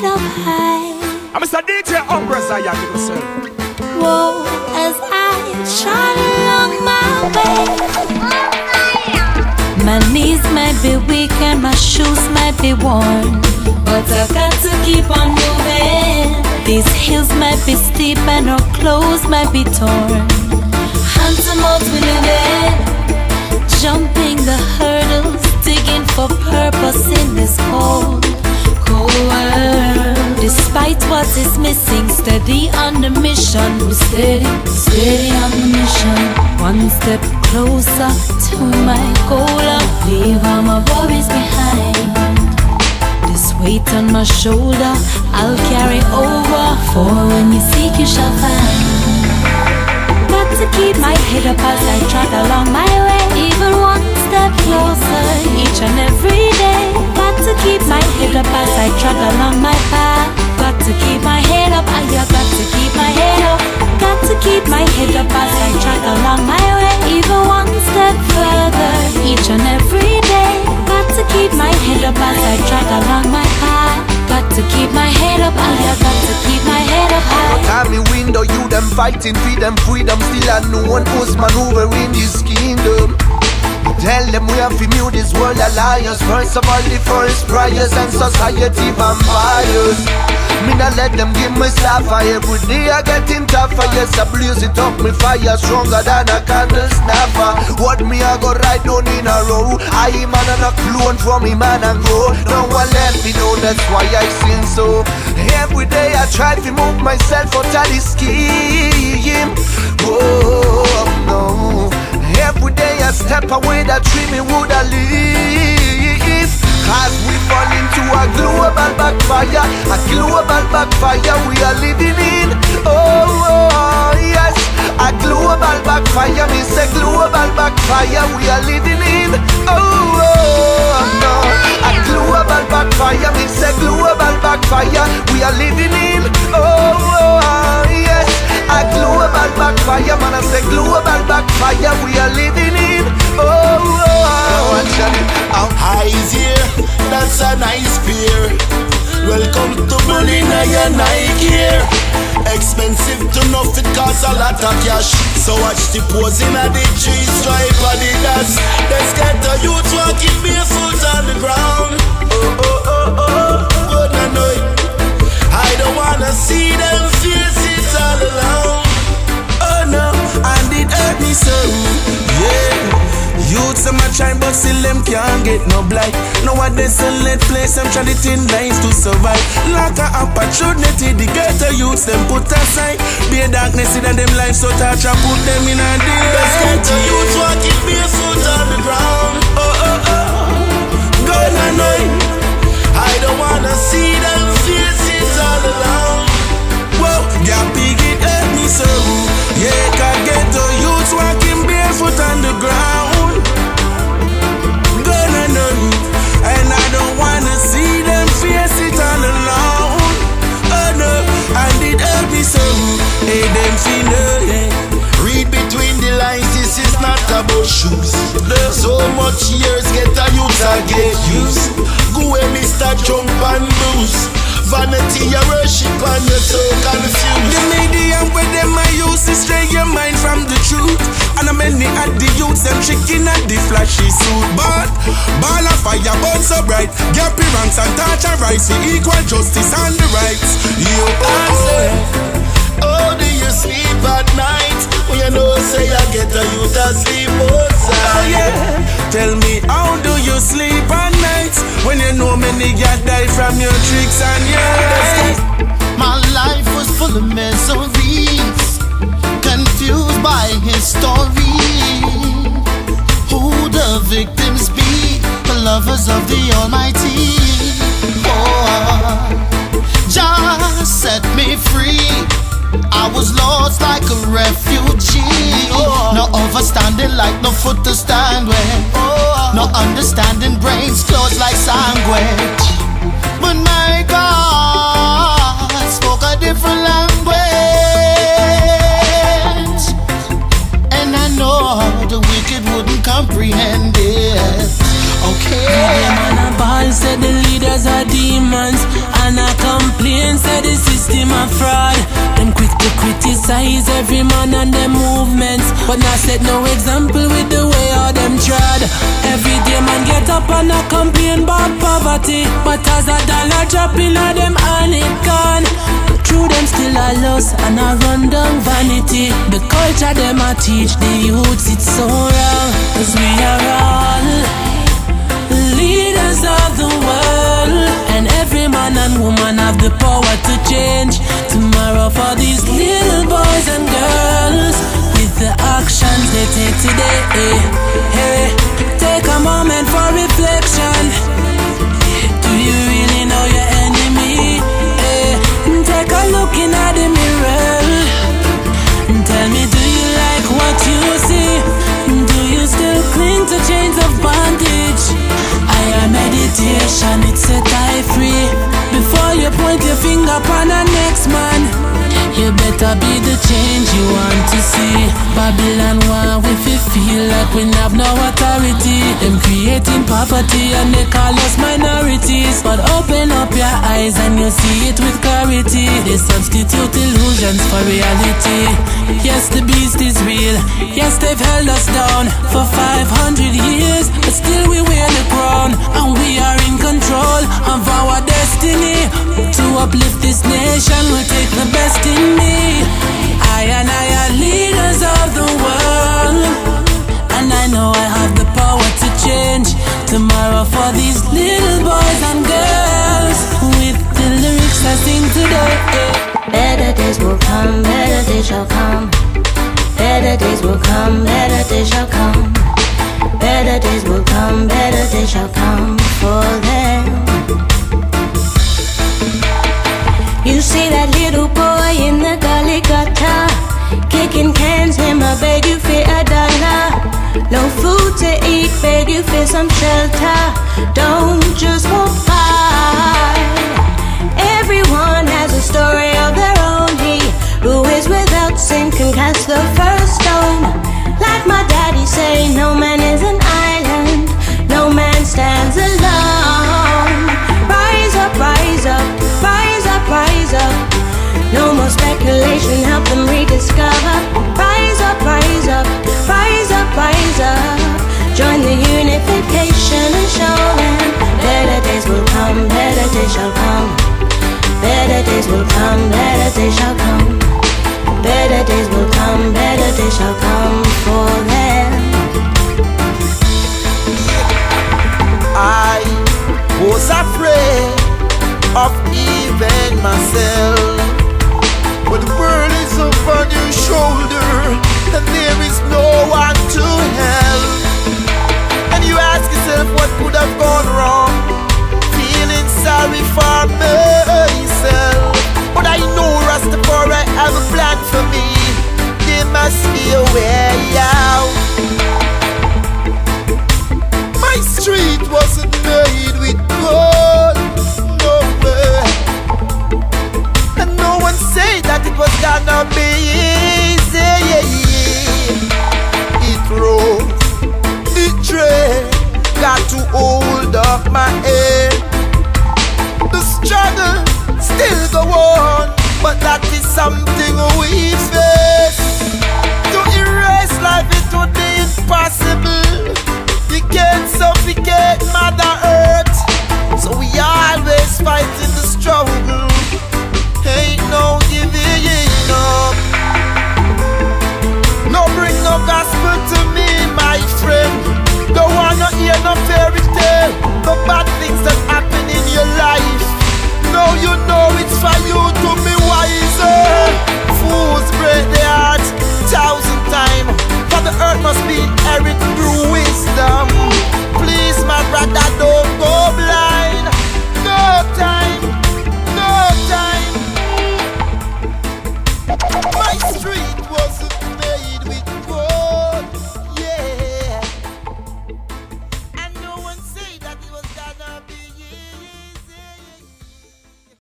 head up high. I'm Mr. DJ Umbrella Zion himself. Whoa, as I trot along my way. My knees might be weak and my shoes might be worn. But I got to keep on moving. These hills might be steep and our clothes might be torn. Handsome odds we living. Jumping the hurdles, digging for purpose in this cold, Despite what is missing, steady on the mission. We steady, steady on the mission. One step closer to my goal. I leave all my worries behind. This weight on my shoulder, I'll carry over. For when you seek, you shall find. Head up as I trot along my way. Even one step closer each and every day. Got to keep my head up as I trot along my path. Got to keep my head up, I got to keep my head up. Got to keep my head up as I trot along my way. Even one step further fighting freedom, freedom still unknown who's maneuvering this kingdom. Tell them we have to this world alliance. First of all, the first priors and society vampires. Me not let them give me sapphire Every day I getting tougher Yes, I blaze it up, me fire stronger than a candle snapper What me I go right down in a row I man and a clone from me man and grow No one let me know, that's why I sing so Every day I try to move myself out of this scheme Oh, no. Every day I step away that dream me would I live Cause we fall into a global backfire A global backfire we are living in. Oh, oh yes. A global backfire Me say global backfire we are living in backfire we are living in Oh, oh yes A global backfire Man I say global backfire we are living in Oh, oh, oh Eyes here, that's a nice beer. Welcome to Molina, your Nike here. Expensive to know it cost a lot of cash. So watch the posing of the tree stripe of the dust. Let's get the youth walking barefoot get no blight. Nowadays a let place the thin lines to survive. Lack of opportunity the ghetto youths them put aside. Be a darkness in them lives so touch and put them in a day Let's get the youths walking barefoot on the ground. Oh oh oh. Gun and night I don't wanna see them faces all alone Whoa, about shoes So much years get a youth I get used Go away, Mr. Jump and Boost Vanity, you worship and you're so confused. The medium where them I use to stray your mind from the truth. And I'm many at the youths, them chicken at the flashy suit. But ball of fire burn so bright. Get appearance and touch and rise. The equal justice and the rights. You answer. Oh, do you sleep at night? When you know, say I get a youth asleep outside. Oh, yeah. Tell me, how do you sleep at night? When you know many got die from your tricks and your lies. My life was full of miseries, confused by history. Who the victims be? The lovers of the Almighty. Oh, just set foot to stand with. Oh. No understanding brains closed like sandwich. But my God spoke a different language. And I know the wicked wouldn't comprehend it. Okay. Man a ball said the leaders are demons And I come say the system a fraud. Them to criticize every man and them movements, but not set no example with the way all them trod. Every day man get up and a complain about poverty, but as a dollar drop in a them and it gone. True them still a lost and a run down vanity. The culture them a teach the youths it's so wrong, cause we are all leaders of the world And every man and woman have the power today better be the change you want to see. Babylon want if you feel like we have no authority. Them creating poverty and they call us minorities. But open up your eyes and you'll see it with clarity. They substitute illusions for reality. Yes, the beast is real. Yes, they've held us down for 500 years. But still we wear the crown and we are in control of our destiny. To uplift this nation, we take the best in me. I and I are leaders of the world. And I know I have the power to change tomorrow for these little boys and girls. With the lyrics I sing today. Better days will come, better days shall come. Better days will come, better days shall come. Better days will come, better days shall come for them. You for some shelter. Don't just walk by. Everyone has a story of their own. He who is without sin can cast the first stone. Like my daddy say, no man is an island, no man stands alone. Rise up, rise up, rise up, rise up. No more speculation, help them rediscover. Days shall come. Better days will come, better days shall come. Better days will come, better days shall come for them. I was afraid of even myself. But the world is upon your shoulder, and there is no one to help. And you ask yourself what could have gone wrong, gonna be easy. It rose, it drained, got to hold up my head. The struggle still go on, but that is something we face.